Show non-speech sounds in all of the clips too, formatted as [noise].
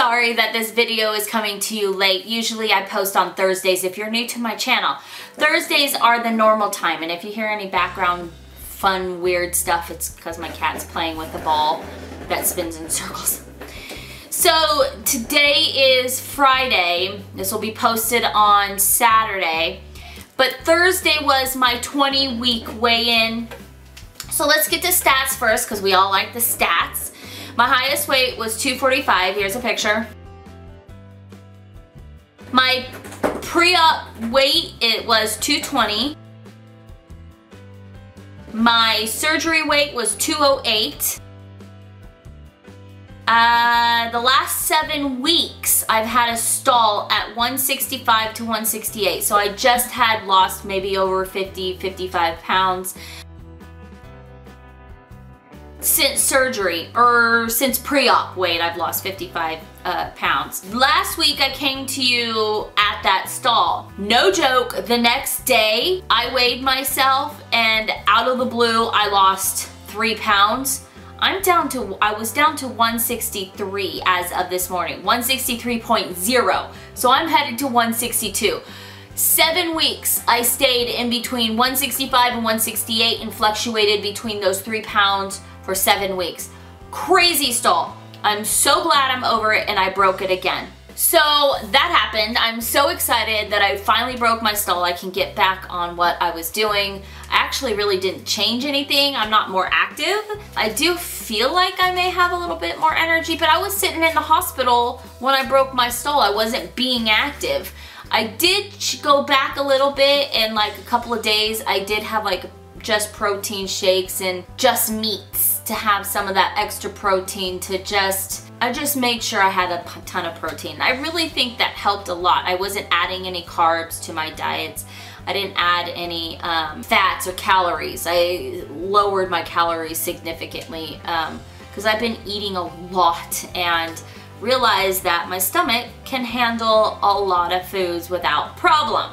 so, so, so sorry that this video is coming to you late. Usually I post on Thursdays if you're new to my channel. Thursdays are the normal time and if you hear any background fun, weird stuff, it's because my cat's playing with a ball that spins in circles. So today is Friday. This will be posted on Saturday. But Thursday was my 20 week weigh-in. So let's get to stats first because we all like the stats. My highest weight was 245. Here's a picture. My pre-op weight, it was 220. My surgery weight was 208. Uh, the last seven weeks, I've had a stall at 165 to 168. So I just had lost maybe over 50, 55 pounds since surgery or since pre-op weight I've lost 55 uh, pounds. Last week I came to you at that stall. No joke, the next day I weighed myself and out of the blue I lost three pounds. I'm down to, I was down to 163 as of this morning, 163.0. So I'm headed to 162. Seven weeks I stayed in between 165 and 168 and fluctuated between those three pounds for seven weeks. Crazy stall. I'm so glad I'm over it and I broke it again. So that happened. I'm so excited that I finally broke my stall. I can get back on what I was doing. I actually really didn't change anything. I'm not more active. I do feel like I may have a little bit more energy, but I was sitting in the hospital when I broke my stall. I wasn't being active. I did go back a little bit in like a couple of days. I did have like just protein shakes and just meats to have some of that extra protein to just I just made sure I had a ton of protein. I really think that helped a lot. I wasn't adding any carbs to my diets. I didn't add any um, fats or calories. I lowered my calories significantly because um, I've been eating a lot and realized that my stomach can handle a lot of foods without problem.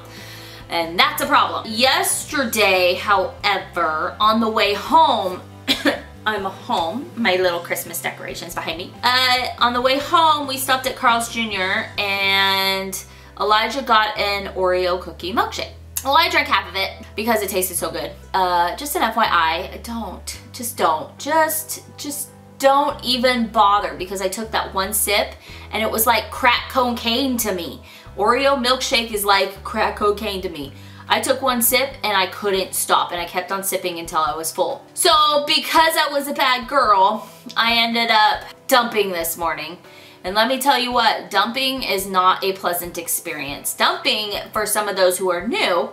And that's a problem. Yesterday, however, on the way home, [coughs] I'm home. My little Christmas decorations behind me. Uh, on the way home, we stopped at Carl's Jr. and Elijah got an Oreo cookie milkshake. Well, I drank half of it because it tasted so good. Uh, just an FYI, don't, just don't, just, just don't even bother because I took that one sip and it was like crack cocaine to me. Oreo milkshake is like crack cocaine to me. I took one sip and I couldn't stop and I kept on sipping until I was full. So because I was a bad girl, I ended up dumping this morning. And let me tell you what, dumping is not a pleasant experience. Dumping, for some of those who are new,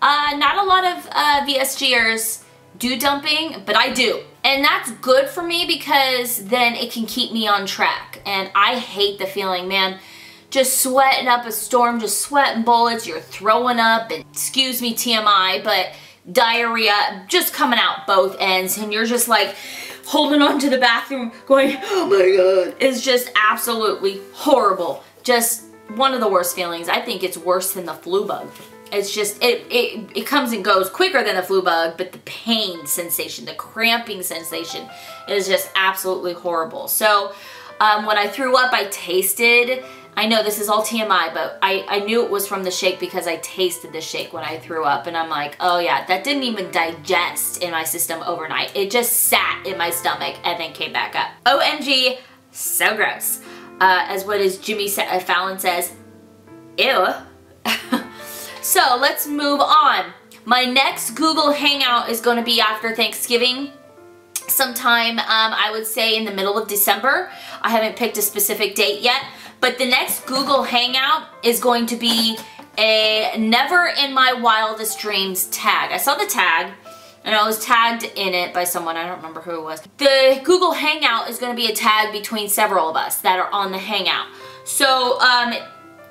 uh, not a lot of uh, VSGers do dumping, but I do. And that's good for me because then it can keep me on track. And I hate the feeling, man just sweating up a storm, just sweating bullets, you're throwing up, and excuse me TMI, but diarrhea just coming out both ends, and you're just like holding on to the bathroom going, oh my god, it's just absolutely horrible. Just one of the worst feelings. I think it's worse than the flu bug. It's just, it, it, it comes and goes quicker than the flu bug, but the pain sensation, the cramping sensation is just absolutely horrible. So um, when I threw up, I tasted I know this is all TMI, but I, I knew it was from the shake because I tasted the shake when I threw up and I'm like, oh yeah, that didn't even digest in my system overnight. It just sat in my stomach and then came back up. OMG, so gross. Uh, as what is Jimmy uh, Fallon says, ew. [laughs] so let's move on. My next Google Hangout is going to be after Thanksgiving sometime, um, I would say in the middle of December. I haven't picked a specific date yet, but the next Google Hangout is going to be a never in my wildest dreams tag. I saw the tag and I was tagged in it by someone, I don't remember who it was. The Google Hangout is going to be a tag between several of us that are on the Hangout. So um,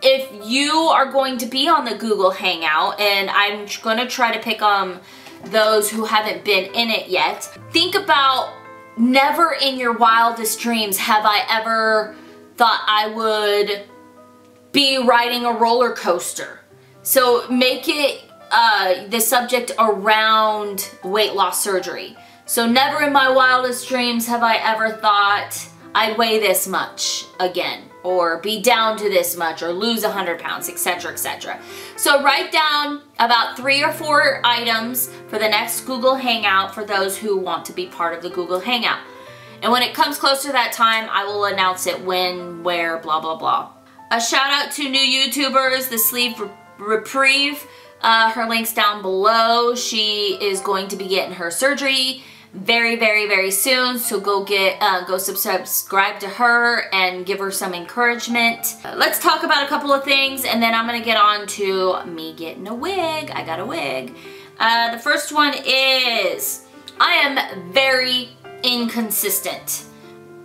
if you are going to be on the Google Hangout, and I'm going to try to pick um, those who haven't been in it yet, think about never in your wildest dreams have I ever thought I would be riding a roller coaster. So make it uh, the subject around weight loss surgery. So never in my wildest dreams have I ever thought I'd weigh this much again or be down to this much or lose 100 pounds, etc., etc. So write down about three or four items for the next Google Hangout for those who want to be part of the Google Hangout. And when it comes close to that time, I will announce it when, where, blah, blah, blah. A shout out to new YouTubers, The Sleeve Reprieve. Uh, her link's down below. She is going to be getting her surgery very, very, very soon. So go get, uh, go subscribe to her and give her some encouragement. Let's talk about a couple of things and then I'm gonna get on to me getting a wig. I got a wig. Uh, the first one is, I am very inconsistent.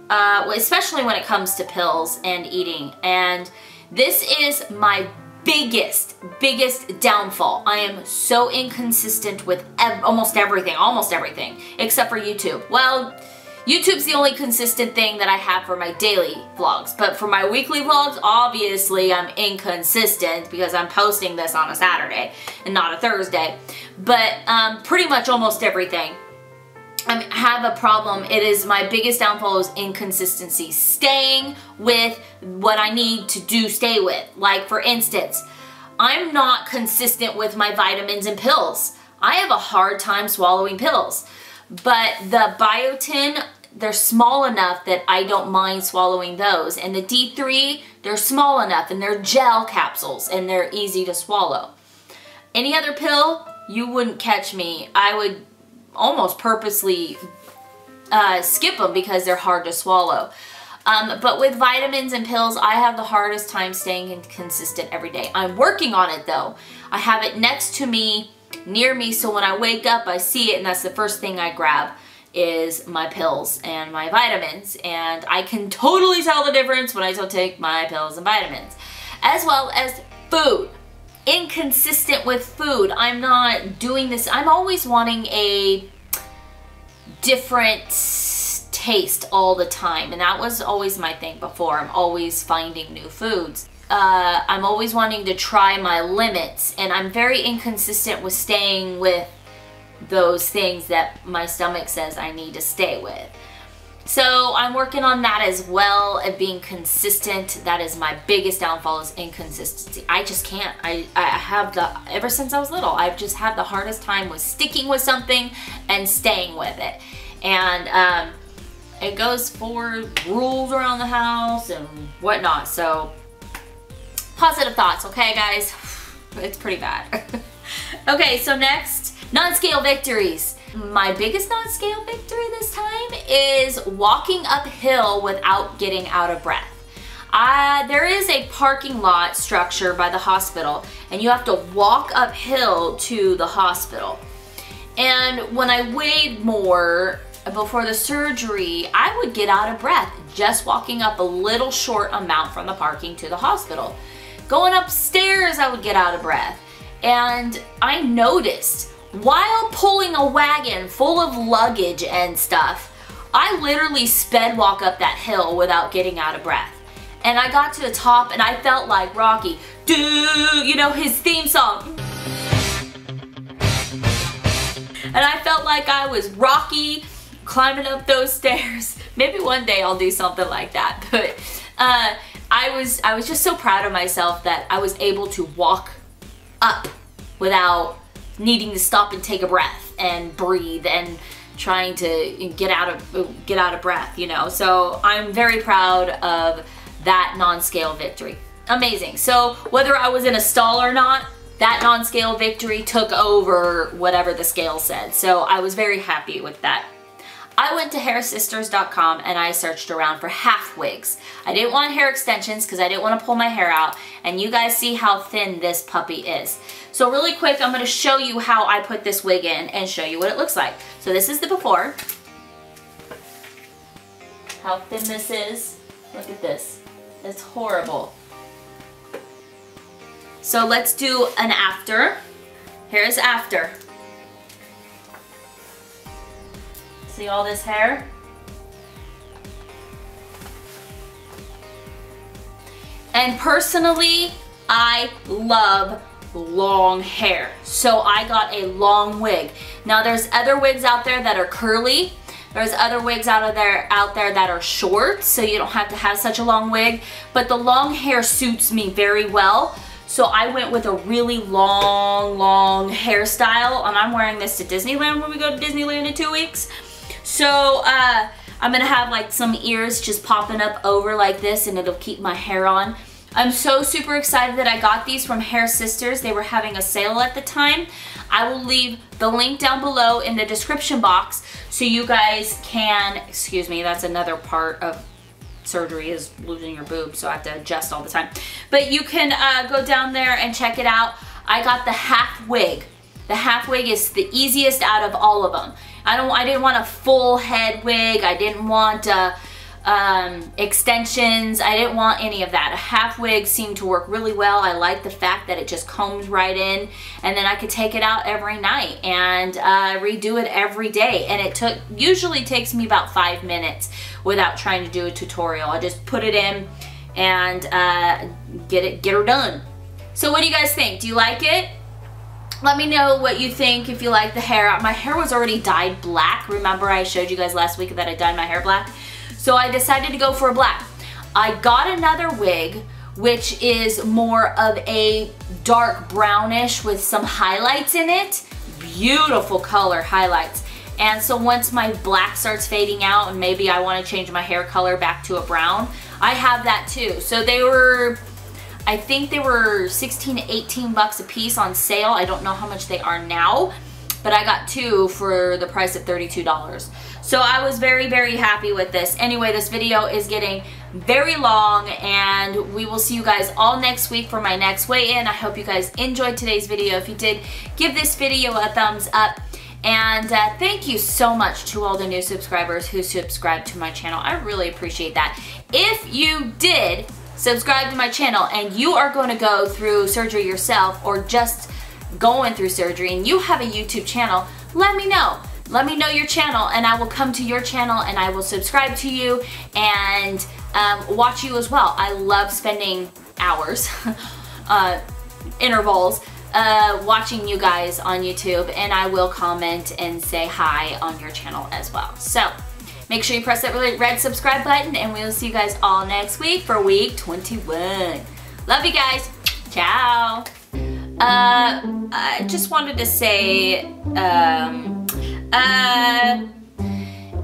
Uh, especially when it comes to pills and eating. And this is my biggest, biggest downfall. I am so inconsistent with ev almost everything, almost everything, except for YouTube. Well, YouTube's the only consistent thing that I have for my daily vlogs. But for my weekly vlogs, obviously I'm inconsistent because I'm posting this on a Saturday and not a Thursday. But um, pretty much almost everything I have a problem. It is my biggest downfall is inconsistency. Staying with what I need to do stay with. Like for instance, I'm not consistent with my vitamins and pills. I have a hard time swallowing pills. But the biotin, they're small enough that I don't mind swallowing those. And the D3, they're small enough and they're gel capsules and they're easy to swallow. Any other pill, you wouldn't catch me. I would almost purposely uh, skip them because they're hard to swallow. Um, but with vitamins and pills, I have the hardest time staying consistent every day. I'm working on it though. I have it next to me, near me, so when I wake up, I see it and that's the first thing I grab is my pills and my vitamins. And I can totally tell the difference when I don't take my pills and vitamins. As well as food inconsistent with food. I'm not doing this. I'm always wanting a different taste all the time. And that was always my thing before. I'm always finding new foods. Uh, I'm always wanting to try my limits. And I'm very inconsistent with staying with those things that my stomach says I need to stay with. So I'm working on that as well and being consistent. That is my biggest downfall is inconsistency. I just can't. I, I have the, ever since I was little, I've just had the hardest time with sticking with something and staying with it. And um, it goes for rules around the house and whatnot. So positive thoughts, okay guys? [sighs] It's pretty bad. [laughs] okay, so next, non-scale victories. My biggest non-scale victory this time is walking uphill without getting out of breath. Uh, there is a parking lot structure by the hospital and you have to walk uphill to the hospital. And when I weighed more before the surgery, I would get out of breath just walking up a little short amount from the parking to the hospital. Going upstairs, I would get out of breath. And I noticed while pulling a wagon full of luggage and stuff, I literally sped walk up that hill without getting out of breath. And I got to the top and I felt like Rocky, do you know his theme song. And I felt like I was Rocky climbing up those stairs. [laughs] Maybe one day I'll do something like that. [laughs] But uh, I was I was just so proud of myself that I was able to walk up without needing to stop and take a breath and breathe and trying to get out of get out of breath, you know. So I'm very proud of that non-scale victory. Amazing. So whether I was in a stall or not, that non-scale victory took over whatever the scale said. So I was very happy with that. I went to hairsisters.com and I searched around for half wigs. I didn't want hair extensions because I didn't want to pull my hair out and you guys see how thin this puppy is. So really quick, I'm going to show you how I put this wig in and show you what it looks like. So this is the before. How thin this is. Look at this. It's horrible. So let's do an after. Here's after. See all this hair? And personally, I love long hair. So I got a long wig. Now there's other wigs out there that are curly, There's other wigs out of there out there that are short, so you don't have to have such a long wig. But the long hair suits me very well. So I went with a really long, long hairstyle, and I'm wearing this to Disneyland when we go to Disneyland in two weeks. So uh, I'm gonna have like some ears just popping up over like this, and it'll keep my hair on. I'm so super excited that I got these from Hair Sisters. They were having a sale at the time. I will leave the link down below in the description box so you guys can, excuse me, that's another part of surgery is losing your boobs, so I have to adjust all the time. But you can uh, go down there and check it out. I got the half wig. The half wig is the easiest out of all of them. I don't. I didn't want a full head wig. I didn't want a um, extensions. I didn't want any of that. A half wig seemed to work really well. I like the fact that it just combs right in and then I could take it out every night and uh, redo it every day. And it took usually takes me about five minutes without trying to do a tutorial. I just put it in and uh, get it get her done. So what do you guys think? Do you like it? Let me know what you think if you like the hair. My hair was already dyed black. Remember I showed you guys last week that I dyed my hair black? So I decided to go for a black. I got another wig which is more of a dark brownish with some highlights in it. Beautiful color highlights. And so once my black starts fading out and maybe I want to change my hair color back to a brown, I have that too. So they were, I think they were 16 to 18 bucks a piece on sale. I don't know how much they are now, but I got two for the price of $32. So I was very, very happy with this. Anyway, this video is getting very long and we will see you guys all next week for my next weigh-in. I hope you guys enjoyed today's video. If you did, give this video a thumbs up. And uh, thank you so much to all the new subscribers who subscribed to my channel. I really appreciate that. If you did subscribe to my channel and you are going to go through surgery yourself or just going through surgery and you have a YouTube channel, let me know let me know your channel and I will come to your channel and I will subscribe to you and um, watch you as well. I love spending hours, [laughs] uh, intervals, uh, watching you guys on YouTube and I will comment and say hi on your channel as well. So make sure you press that red subscribe button and we will see you guys all next week for week 21. Love you guys. Ciao. Uh, I just wanted to say, um, uh,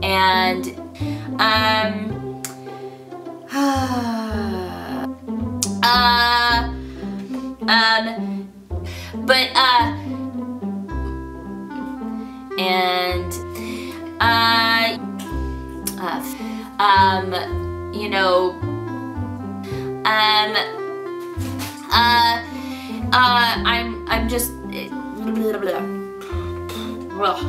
and, um, [sighs] uh, um, but, uh, and, uh, uh, um, you know, um, uh, uh, I'm, I'm just, blah, blah, blah.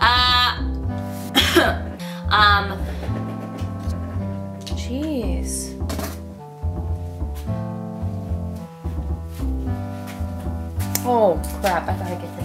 Uh, um, jeez. Oh crap, I gotta get